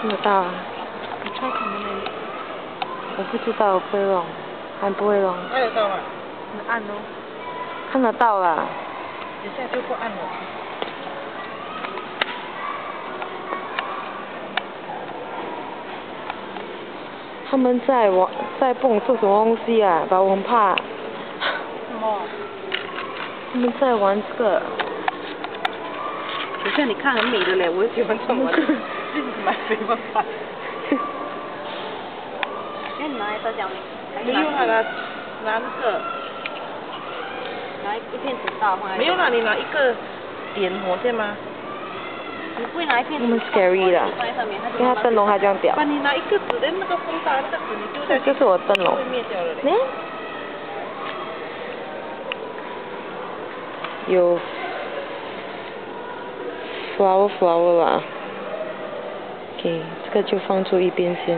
看得到啊。你猜看不能？我不知道，我不会弄，还不会弄。看得到吗？你按哦。看得到啦。等下就不按了。他们在玩，在蹦做什么东西啊？把我很怕。什么？他们在玩这个。等下你看很美的嘞，我喜欢这种玩。这是买没办法。那你拿来这讲没有啊，拿拿这个。拿一片纸刀放在。没有啦，你拿一个点火线吗？你不会拿一片纸那么 scary 啦，因为它灯笼还这样掉。把你拿一个纸的那个风大那个纸你丢在。这是我灯笼。会灭掉了嘞。有 flower flower 啦。OK，这个就放出一边先。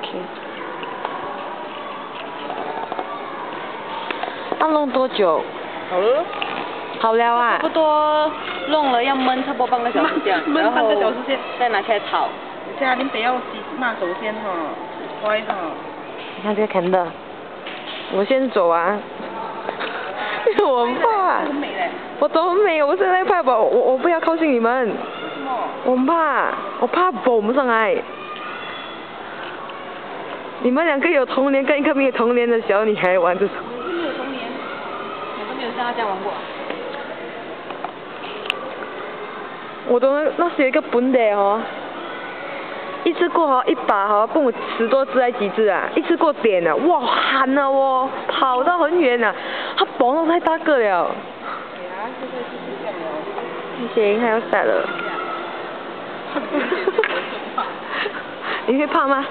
OK。要弄多久？好了。好了啊。差不多弄了要焖差不多半个小时这样，焖半个小时先，再拿起来炒。对啊你不要洗辣手先哈，乖哈。你看这个看的，我先走啊。我很怕。我都很美，我现在怕吧，我我不要靠近你们。我很怕，我怕蹦上来。你们两个有童年跟一个没有童年的小女孩玩这种。我没有童年，我都没有在他家玩过。我都那是有一个本的哦，一次过好一把好蹦十多只还几只啊？一次过点了，哇喊了哦，跑到很远啊，他蹦到太大个了。行，还要晒了。你会怕吗？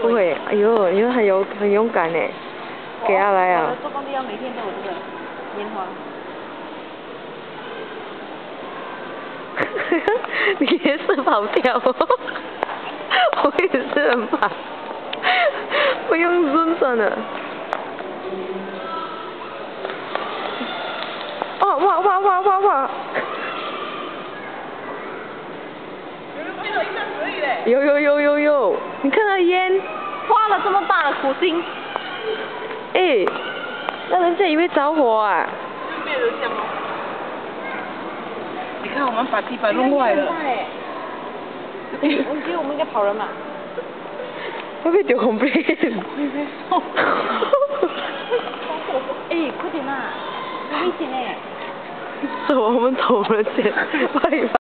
不会，哎呦，你们很有很勇敢呢，给他来啊。做工地要每天都有这个烟花。你也是跑掉，我也是很怕，不用 run 算了。哦哇哇哇哇哇！有有有有有，你看那烟，花了这么大的苦心。哎，那人家以为着火啊。就没人讲哦。你看我们把地板弄坏了。我觉得我们应该跑人嘛。会不会丢红杯？哎，快点呐，危险哎！是我们走了先，拜拜。